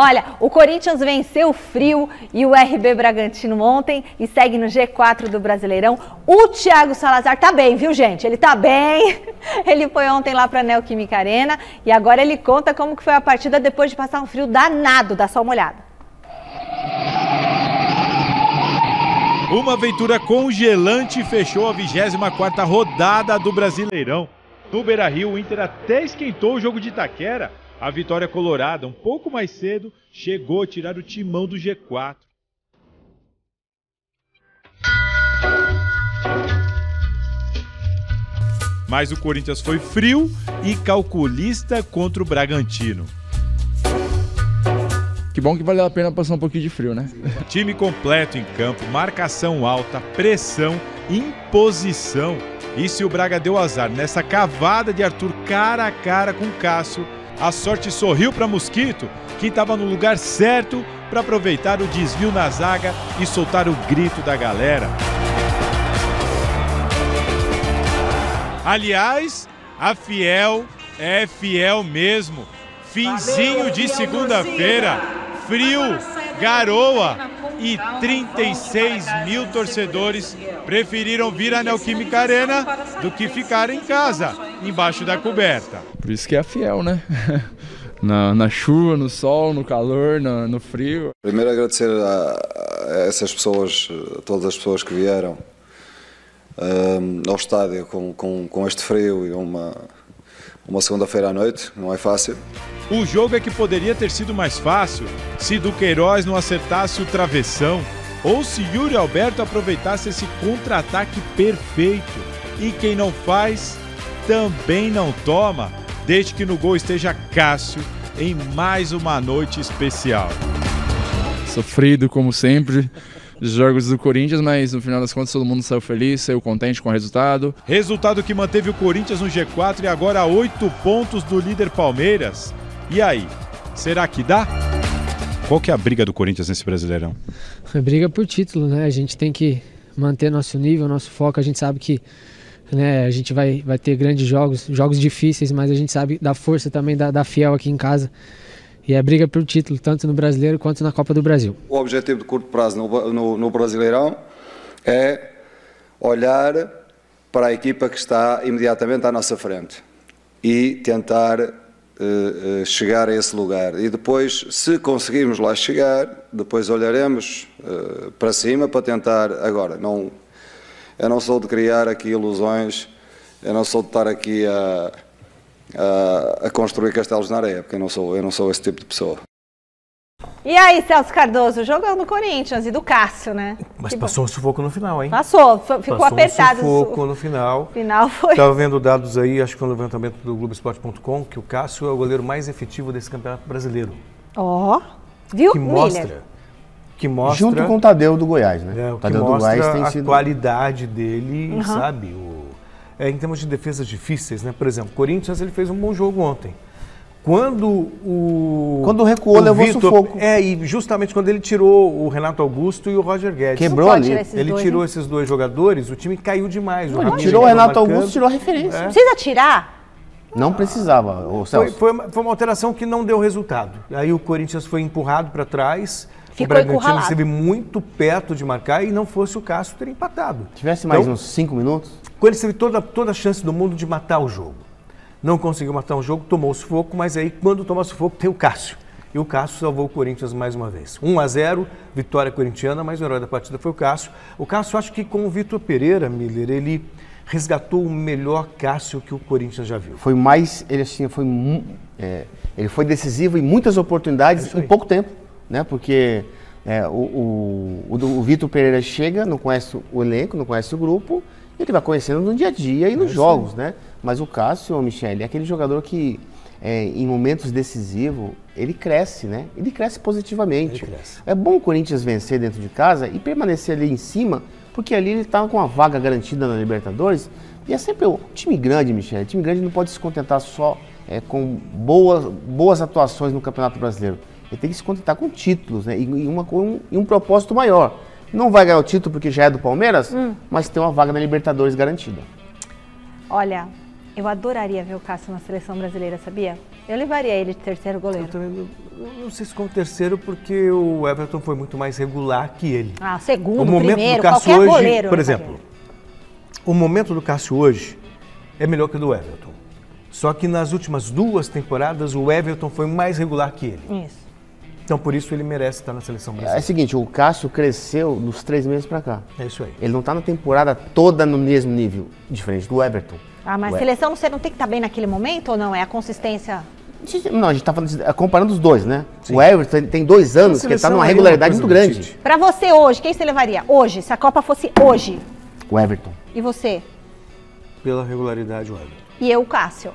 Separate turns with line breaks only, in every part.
Olha, o Corinthians venceu o frio e o RB Bragantino ontem e segue no G4 do Brasileirão. O Thiago Salazar tá bem, viu, gente? Ele tá bem. Ele foi ontem lá para a Neoquímica Arena e agora ele conta como que foi a partida depois de passar um frio danado. Dá só uma olhada.
Uma aventura congelante fechou a 24ª rodada do Brasileirão. No Beira-Rio, o Inter até esquentou o jogo de Itaquera. A vitória colorada, um pouco mais cedo, chegou a tirar o timão do G4. Mas o Corinthians foi frio e calculista contra o Bragantino.
Que bom que valeu a pena passar um pouquinho de frio, né?
Time completo em campo, marcação alta, pressão, imposição. E se o Braga deu azar nessa cavada de Arthur cara a cara com Cássio, a sorte sorriu para Mosquito, que estava no lugar certo para aproveitar o desvio na zaga e soltar o grito da galera. Aliás, a Fiel é fiel mesmo. Finzinho de segunda-feira frio, garoa e 36 mil torcedores preferiram vir à Neoquímica Arena do que ficar em casa, embaixo da coberta.
Por isso que é fiel, né? Na, na, chuva, no sol, no calor, no, no frio.
Primeiro agradecer a, a, essas pessoas, a todas as pessoas que vieram um, ao estádio com, com, com este frio e uma, uma segunda-feira à noite, não é fácil.
O jogo é que poderia ter sido mais fácil se Duqueiroz não acertasse o travessão ou se Yuri Alberto aproveitasse esse contra-ataque perfeito. E quem não faz, também não toma, desde que no gol esteja Cássio em mais uma noite especial.
Sofrido como sempre dos jogos do Corinthians, mas no final das contas todo mundo saiu feliz, saiu contente com o resultado.
Resultado que manteve o Corinthians no G4 e agora a oito pontos do líder Palmeiras. E aí, será que dá? Qual que é a briga do Corinthians nesse Brasileirão?
É briga por título, né? A gente tem que manter nosso nível, nosso foco. A gente sabe que né, a gente vai, vai ter grandes jogos, jogos difíceis, mas a gente sabe da força também da, da Fiel aqui em casa e é briga pelo título, tanto no Brasileiro quanto na Copa do Brasil.
O objetivo de curto prazo no, no, no Brasileirão é olhar para a equipa que está imediatamente à nossa frente e tentar uh, chegar a esse lugar. E depois, se conseguirmos lá chegar, depois olharemos uh, para cima para tentar. Agora, não, eu não sou de criar aqui ilusões, eu não sou de estar aqui a a, a construir castelos na areia, porque eu não, sou, eu não sou esse tipo de pessoa.
E aí, Celso Cardoso, jogando no Corinthians e do Cássio, né?
Mas que passou bom. um sufoco no final, hein?
Passou, ficou passou apertado.
Um sufoco no final.
Final foi.
Estava vendo dados aí, acho que foi um levantamento do Globoesporte.com, que o Cássio é o goleiro mais efetivo desse campeonato brasileiro.
Ó, oh, viu?
Que mostra. Que mostra.
Junto com o Tadeu do Goiás, né?
É, o Tadeu do Goiás tem a sido. A qualidade dele, uhum. sabe? O é, em termos de defesas difíceis, né? Por exemplo, o Corinthians ele fez um bom jogo ontem. Quando o.
Quando recuou, o levou Victor, sufoco.
É, e justamente quando ele tirou o Renato Augusto e o Roger Guedes.
Quebrou ali.
Ele dois, tirou hein? esses dois jogadores, o time caiu demais.
Não, o tirou o Renato marcando. Augusto tirou a referência. É.
Precisa tirar?
Não precisava, o
Celso. Foi, foi, foi, uma alteração que não deu resultado. Aí o Corinthians foi empurrado para trás.
Ficou
o Bragantino esteve muito perto de marcar e não fosse o Cássio ter empatado.
Tivesse mais então, uns cinco minutos?
Quando ele teve toda, toda a chance do mundo de matar o jogo. Não conseguiu matar o jogo, tomou o sufoco, mas aí quando toma o sufoco tem o Cássio. E o Cássio salvou o Corinthians mais uma vez. 1 a 0 vitória corintiana, mas o herói da partida foi o Cássio. O Cássio, acho que com o Vitor Pereira, Miller, ele resgatou o melhor Cássio que o Corinthians já viu.
Foi mais, ele assim, foi, é, ele foi decisivo em muitas oportunidades é em pouco tempo, né? Porque é, o, o, o, o Vitor Pereira chega, não conhece o elenco, não conhece o grupo, ele vai conhecendo no dia a dia e nos é jogos, né? Mas o Cássio, Michele, é aquele jogador que é, em momentos decisivos, ele cresce, né? Ele cresce positivamente. Ele cresce. É bom o Corinthians vencer dentro de casa e permanecer ali em cima, porque ali ele está com a vaga garantida na Libertadores. E é sempre o time grande, Michele. time grande não pode se contentar só é, com boas, boas atuações no Campeonato Brasileiro. Ele tem que se contentar com títulos, né? E, e, uma, um, e um propósito maior. Não vai ganhar o título porque já é do Palmeiras, hum. mas tem uma vaga na Libertadores garantida.
Olha, eu adoraria ver o Cássio na seleção brasileira, sabia? Eu levaria ele de terceiro goleiro.
Eu também não, eu não sei se como terceiro, porque o Everton foi muito mais regular que ele.
Ah, segundo,
o momento
primeiro,
do Cássio
qualquer
hoje,
goleiro.
por
eu
exemplo, o momento do Cássio hoje é melhor que o do Everton. Só que nas últimas duas temporadas o Everton foi mais regular que ele.
Isso.
Então por isso ele merece estar na seleção
É o
brasileira.
seguinte, o Cássio cresceu dos três meses pra cá.
É isso aí.
Ele não tá na temporada toda no mesmo nível, diferente do Everton.
Ah, mas
Ué.
seleção você não tem que estar bem naquele momento ou não? É a consistência.
Não, a gente tá falando, de- comparando os dois, né? O Everton tem dois anos que ele tá numa
é
regularidade muito grande.
Pra você hoje, quem você levaria? Hoje, se a Copa fosse hoje.
O Everton.
E você?
Pela regularidade o Everton.
E eu, o Cássio.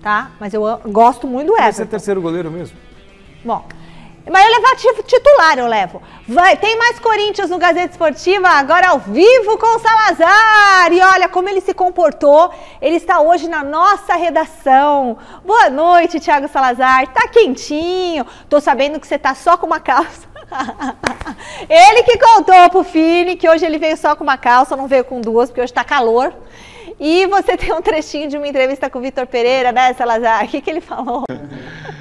Tá? Mas eu gosto muito do
Esse é
Everton.
terceiro goleiro mesmo?
Bom, mas eu levar ti- titular, eu levo. Vai, tem mais Corinthians no Gazeta Esportiva, agora ao vivo com o Salazar. E olha como ele se comportou. Ele está hoje na nossa redação. Boa noite, Thiago Salazar. Tá quentinho. Tô sabendo que você tá só com uma calça. ele que contou pro Fini que hoje ele veio só com uma calça, não veio com duas, porque hoje tá calor. E você tem um trechinho de uma entrevista com o Vitor Pereira, né, Salazar? O que, que ele falou?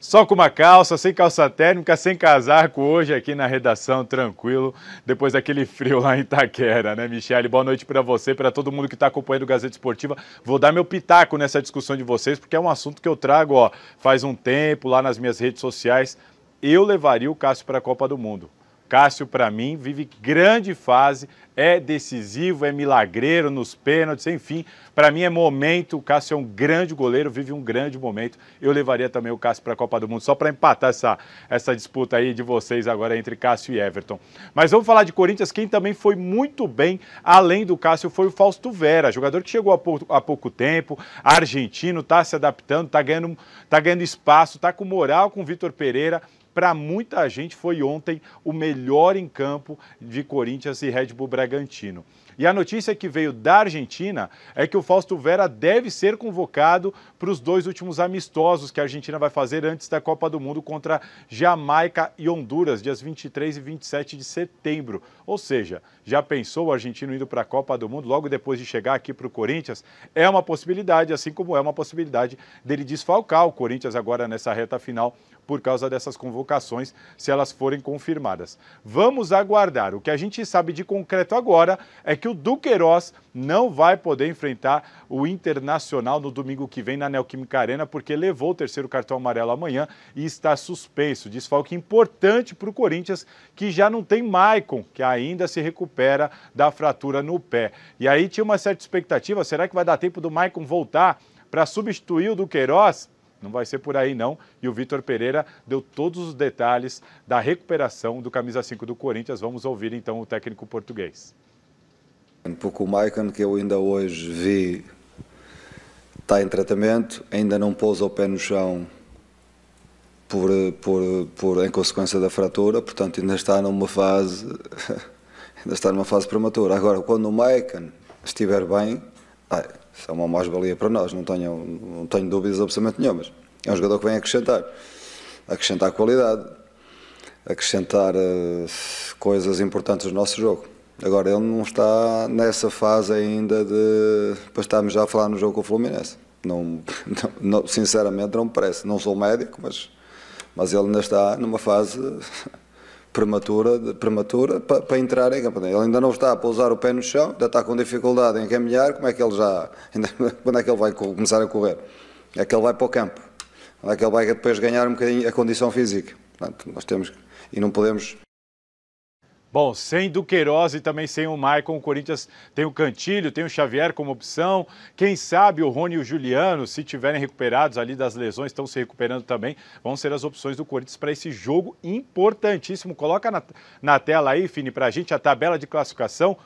Só com uma calça, sem calça térmica, sem casaco, hoje aqui na redação, tranquilo, depois daquele frio lá em Itaquera, né, Michele? Boa noite para você, para todo mundo que está acompanhando o Gazeta Esportiva. Vou dar meu pitaco nessa discussão de vocês, porque é um assunto que eu trago, ó, faz um tempo lá nas minhas redes sociais. Eu levaria o Cássio para a Copa do Mundo. Cássio, para mim, vive grande fase, é decisivo, é milagreiro nos pênaltis, enfim. Para mim é momento. O Cássio é um grande goleiro, vive um grande momento. Eu levaria também o Cássio para a Copa do Mundo, só para empatar essa, essa disputa aí de vocês agora entre Cássio e Everton. Mas vamos falar de Corinthians, quem também foi muito bem, além do Cássio, foi o Fausto Vera, jogador que chegou há pouco, há pouco tempo, argentino, está se adaptando, está ganhando, tá ganhando espaço, está com moral com o Vitor Pereira para muita gente foi ontem o melhor em campo de Corinthians e Red Bull Bragantino. E a notícia que veio da Argentina é que o Fausto Vera deve ser convocado para os dois últimos amistosos que a Argentina vai fazer antes da Copa do Mundo contra Jamaica e Honduras, dias 23 e 27 de setembro. Ou seja, já pensou o argentino indo para a Copa do Mundo logo depois de chegar aqui para o Corinthians? É uma possibilidade, assim como é uma possibilidade dele desfalcar o Corinthians agora nessa reta final por causa dessas convocações, se elas forem confirmadas. Vamos aguardar. O que a gente sabe de concreto agora é que o Duqueiroz não vai poder enfrentar o Internacional no domingo que vem na Neoquímica Arena, porque levou o terceiro cartão amarelo amanhã e está suspenso. Desfalque importante para o Corinthians, que já não tem Maicon, que ainda se recupera da fratura no pé. E aí tinha uma certa expectativa, será que vai dar tempo do Maicon voltar para substituir o Duqueiroz? Não vai ser por aí, não. E o Vitor Pereira deu todos os detalhes da recuperação do camisa 5 do Corinthians. Vamos ouvir então o técnico português.
Porque o Maicon, que eu ainda hoje vi, está em tratamento, ainda não pôs o pé no chão por, por, por, em consequência da fratura, portanto ainda está numa fase ainda está numa fase prematura. Agora, quando o Maicon estiver bem, isso é uma mais-valia para nós, não tenho, não tenho dúvidas absolutamente nenhumas. É um jogador que vem acrescentar, acrescentar qualidade, acrescentar eh, coisas importantes no nosso jogo. Agora, ele não está nessa fase ainda de. Depois estamos já a falar no jogo com o Fluminense. Não- não- sinceramente, não me parece. Não sou médico, mas, mas ele ainda está numa fase prematura, prematura para, para entrar em campo. Ele ainda não está a pousar o pé no chão, ainda está com dificuldade em caminhar. Como é que ele já. ainda- quando é que ele vai co- começar a correr? É que ele vai para o campo. É que ele vai depois ganhar um bocadinho a condição física? Portanto, nós temos. E não podemos.
Bom, sem Duqueiroz e também sem o Maicon, o Corinthians tem o Cantilho, tem o Xavier como opção. Quem sabe o Rony e o Juliano, se tiverem recuperados ali das lesões, estão se recuperando também, vão ser as opções do Corinthians para esse jogo importantíssimo. Coloca na, na tela aí, Fini, para a gente a tabela de classificação.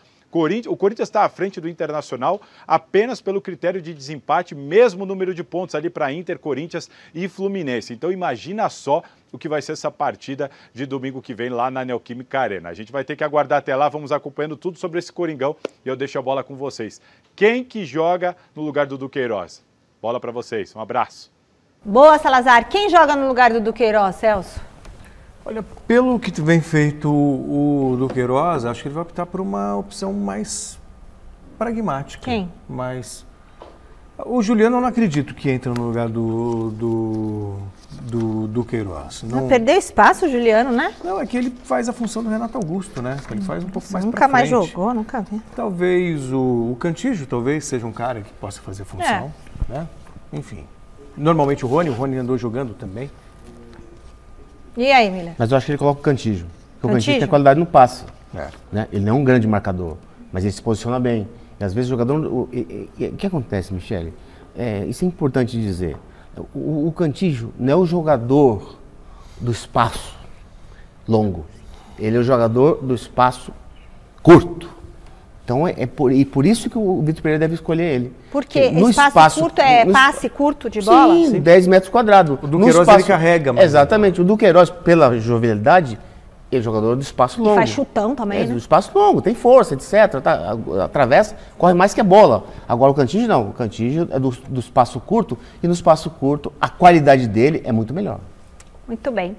O Corinthians está à frente do Internacional apenas pelo critério de desempate, mesmo número de pontos ali para Inter, Corinthians e Fluminense. Então imagina só o que vai ser essa partida de domingo que vem lá na Neoquímica Arena. A gente vai ter que aguardar até lá, vamos acompanhando tudo sobre esse Coringão e eu deixo a bola com vocês. Quem que joga no lugar do Duqueiroz? Bola para vocês, um abraço.
Boa, Salazar. Quem joga no lugar do Duqueiroz, Celso?
Olha, pelo que vem feito o, o Duqueiroz, acho que ele vai optar por uma opção mais pragmática.
Quem?
Mais. O Juliano eu não acredito que entra no lugar do, do, do, do Queiroz.
Não... Perdeu espaço, Juliano, né?
Não, é que ele faz a função do Renato Augusto, né? Ele faz um pouco mais
Nunca mais jogou, nunca vi.
Talvez o, o Cantijo, talvez seja um cara que possa fazer a função, é. né? Enfim. Normalmente o Rony, o Rony andou jogando também.
E aí, Miller?
Mas eu acho que ele coloca o Cantijo. Porque o Cantijo tem qualidade no passe. É. Né? Ele não é um grande marcador, mas ele se posiciona bem. E às vezes o jogador. O, que acontece, Michele? É, isso é importante dizer. O, o Cantijo não é o jogador do espaço longo. Ele é o jogador do espaço curto. Então é, é por, e por isso que o Vitor Pereira deve escolher ele.
Porque no espaço, espaço curto é no, passe curto de bola?
Sim, Sim. 10 metros quadrados.
O Duqueiroz espaço, ele carrega.
Mas... Exatamente. O Duqueiroz, pela jovialidade, é jogador do espaço longo. E
faz chutão também, é,
né? do espaço longo, tem força, etc. Tá, atravessa, corre mais que a bola. Agora o Cantígio não. O Cantígio é do, do espaço curto e no espaço curto a qualidade dele é muito melhor.
Muito bem.